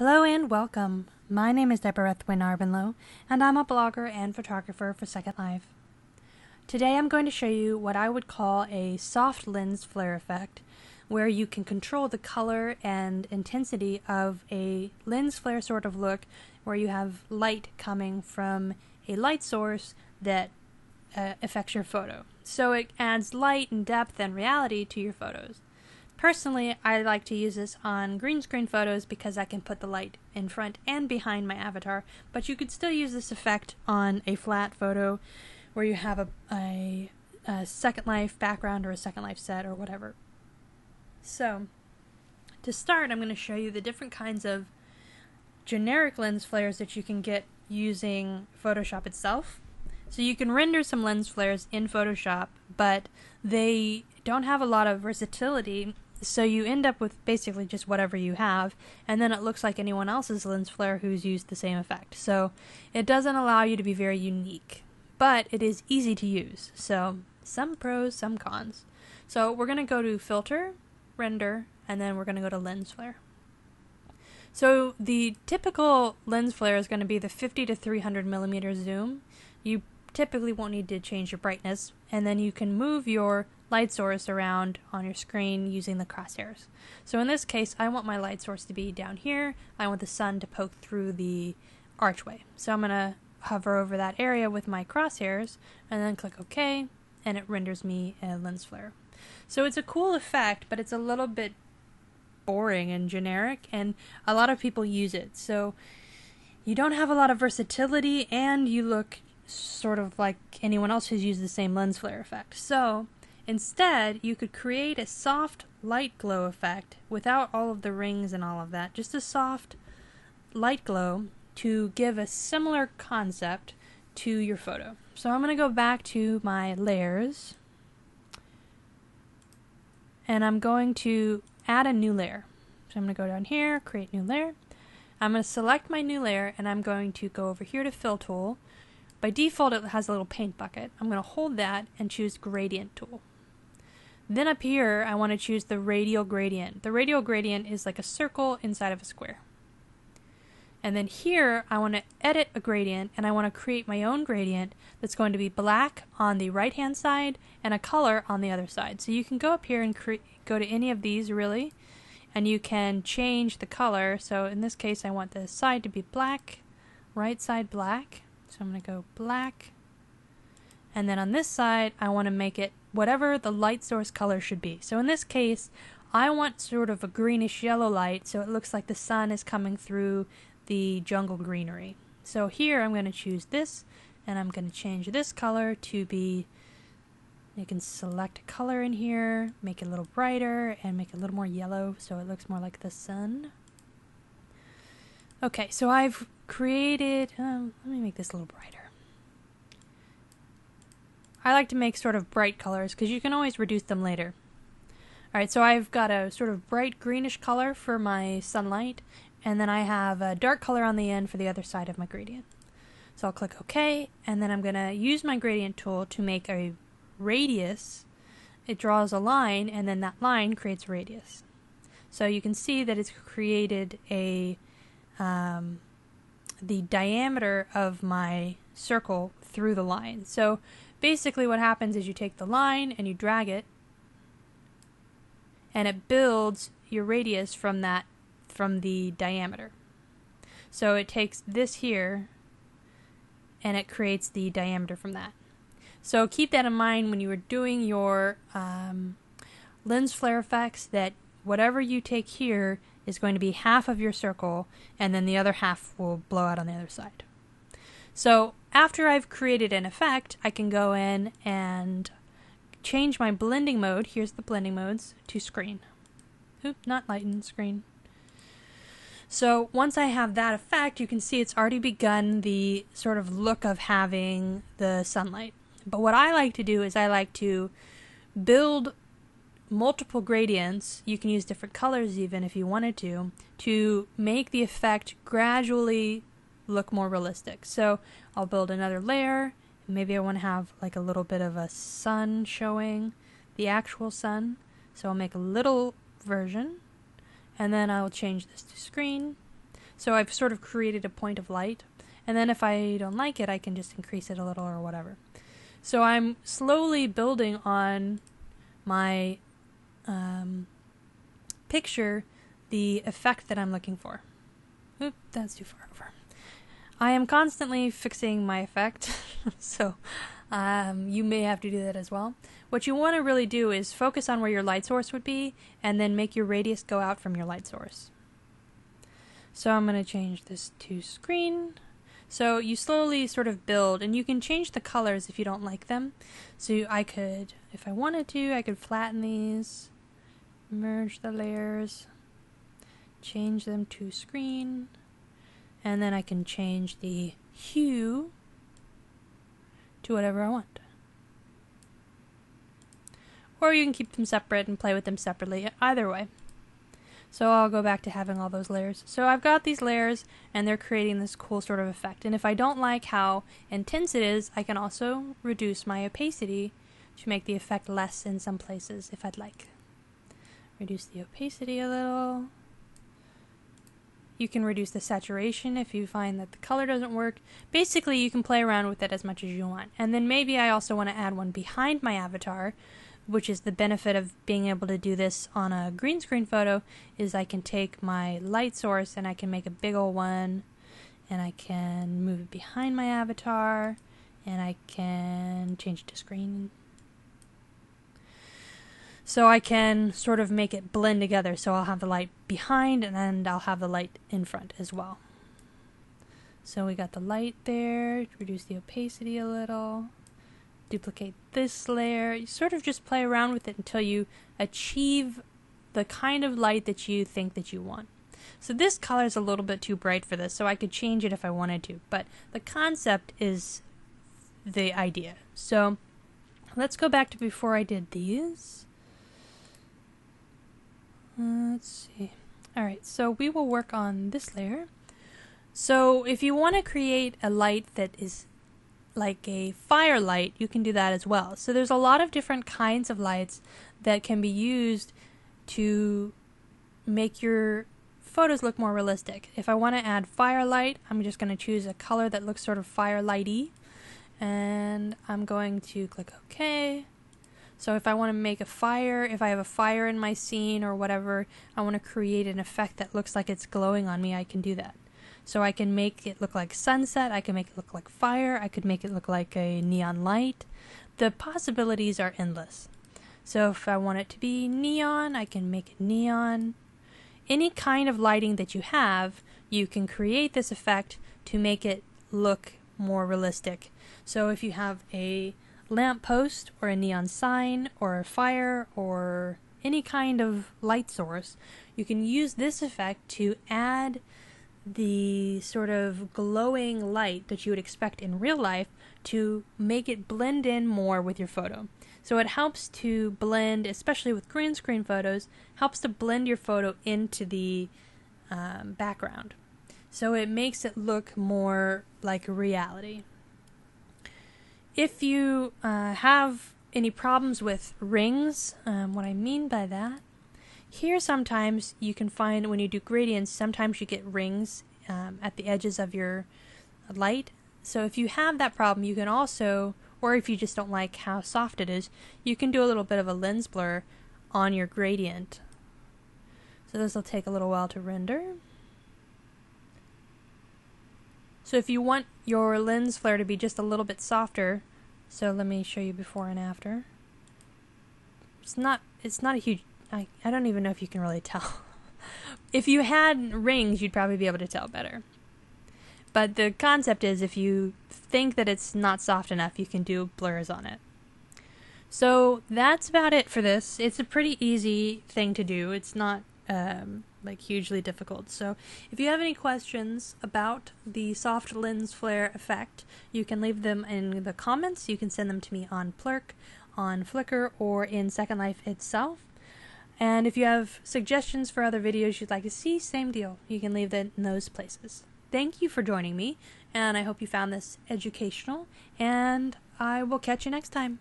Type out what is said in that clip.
Hello and welcome. My name is Daeberethwen Arbenlow, and I'm a blogger and photographer for Second Life. Today I'm going to show you what I would call a soft lens flare effect, where you can control the color and intensity of a lens flare sort of look, where you have light coming from a light source that uh, affects your photo. So it adds light and depth and reality to your photos. Personally, I like to use this on green screen photos because I can put the light in front and behind my avatar, but you could still use this effect on a flat photo where you have a, a, a Second Life background or a Second Life set or whatever. So, to start, I'm going to show you the different kinds of generic lens flares that you can get using Photoshop itself. So you can render some lens flares in Photoshop, but they don't have a lot of versatility so you end up with basically just whatever you have, and then it looks like anyone else's lens flare who's used the same effect. So it doesn't allow you to be very unique, but it is easy to use. So some pros, some cons. So we're going to go to Filter, Render, and then we're going to go to Lens Flare. So the typical lens flare is going to be the 50 to 300 millimeter zoom. You typically won't need to change your brightness, and then you can move your light source around on your screen using the crosshairs. So in this case, I want my light source to be down here. I want the sun to poke through the archway. So I'm going to hover over that area with my crosshairs and then click OK, and it renders me a lens flare. So it's a cool effect, but it's a little bit boring and generic, and a lot of people use it. So you don't have a lot of versatility, and you look sort of like anyone else who's used the same lens flare effect. So Instead, you could create a soft light glow effect without all of the rings and all of that, just a soft light glow to give a similar concept to your photo. So I'm going to go back to my layers and I'm going to add a new layer. So I'm going to go down here, create new layer. I'm going to select my new layer and I'm going to go over here to fill tool. By default it has a little paint bucket. I'm going to hold that and choose gradient tool. Then up here, I want to choose the radial gradient. The radial gradient is like a circle inside of a square. And then here, I want to edit a gradient, and I want to create my own gradient that's going to be black on the right-hand side and a color on the other side. So you can go up here and go to any of these, really, and you can change the color. So in this case, I want the side to be black, right side black. So I'm going to go black. And then on this side, I want to make it whatever the light source color should be. So in this case, I want sort of a greenish yellow light so it looks like the sun is coming through the jungle greenery. So here I'm going to choose this and I'm going to change this color to be you can select a color in here, make it a little brighter, and make it a little more yellow so it looks more like the sun. Okay, so I've created, um, let me make this a little brighter. I like to make sort of bright colors because you can always reduce them later. Alright, so I've got a sort of bright greenish color for my sunlight, and then I have a dark color on the end for the other side of my gradient. So I'll click OK, and then I'm going to use my gradient tool to make a radius. It draws a line, and then that line creates a radius. So you can see that it's created a um, the diameter of my circle through the line. So basically what happens is you take the line and you drag it and it builds your radius from that from the diameter. So it takes this here and it creates the diameter from that. So keep that in mind when you are doing your um, lens flare effects that whatever you take here is going to be half of your circle and then the other half will blow out on the other side. So after I've created an effect, I can go in and change my blending mode. Here's the blending modes to screen. Oop, not lighten, screen. So once I have that effect, you can see it's already begun the sort of look of having the sunlight. But what I like to do is I like to build multiple gradients. You can use different colors even if you wanted to, to make the effect gradually look more realistic. So I'll build another layer. Maybe I want to have like a little bit of a sun showing, the actual sun. So I'll make a little version and then I'll change this to screen. So I've sort of created a point of light. And then if I don't like it, I can just increase it a little or whatever. So I'm slowly building on my um, picture the effect that I'm looking for. Oop, that's too far over. I am constantly fixing my effect, so um, you may have to do that as well. What you want to really do is focus on where your light source would be, and then make your radius go out from your light source. So I'm going to change this to screen. So you slowly sort of build, and you can change the colors if you don't like them. So I could, if I wanted to, I could flatten these, merge the layers, change them to screen, and then I can change the hue to whatever I want. Or you can keep them separate and play with them separately, either way. So I'll go back to having all those layers. So I've got these layers and they're creating this cool sort of effect. And if I don't like how intense it is, I can also reduce my opacity to make the effect less in some places if I'd like. Reduce the opacity a little. You can reduce the saturation if you find that the color doesn't work. Basically, you can play around with it as much as you want. And then maybe I also want to add one behind my avatar which is the benefit of being able to do this on a green screen photo is I can take my light source and I can make a big old one and I can move it behind my avatar and I can change it to screen. So I can sort of make it blend together. So I'll have the light behind and then I'll have the light in front as well. So we got the light there reduce the opacity a little duplicate this layer. You sort of just play around with it until you achieve the kind of light that you think that you want. So this color is a little bit too bright for this, so I could change it if I wanted to, but the concept is the idea. So let's go back to before I did these. Let's see. Alright, so we will work on this layer. So if you want to create a light that is like a firelight, you can do that as well. So there's a lot of different kinds of lights that can be used to make your photos look more realistic. If I want to add firelight, I'm just going to choose a color that looks sort of firelighty and I'm going to click OK. So if I want to make a fire, if I have a fire in my scene or whatever, I want to create an effect that looks like it's glowing on me, I can do that. So I can make it look like sunset, I can make it look like fire, I could make it look like a neon light. The possibilities are endless. So if I want it to be neon, I can make it neon. Any kind of lighting that you have, you can create this effect to make it look more realistic. So if you have a lamp post or a neon sign or a fire or any kind of light source, you can use this effect to add the sort of glowing light that you would expect in real life to make it blend in more with your photo. So it helps to blend, especially with green screen photos, helps to blend your photo into the um, background. So it makes it look more like reality. If you uh, have any problems with rings, um, what I mean by that here, sometimes you can find when you do gradients, sometimes you get rings um, at the edges of your light. So if you have that problem, you can also, or if you just don't like how soft it is, you can do a little bit of a lens blur on your gradient. So this will take a little while to render. So if you want your lens flare to be just a little bit softer, so let me show you before and after. It's not it's not a huge I, I don't even know if you can really tell. if you had rings, you'd probably be able to tell better. But the concept is if you think that it's not soft enough, you can do blurs on it. So that's about it for this. It's a pretty easy thing to do. It's not um, like hugely difficult. So if you have any questions about the soft lens flare effect, you can leave them in the comments. You can send them to me on Plurk, on Flickr, or in Second Life itself. And if you have suggestions for other videos you'd like to see, same deal. You can leave them in those places. Thank you for joining me, and I hope you found this educational, and I will catch you next time.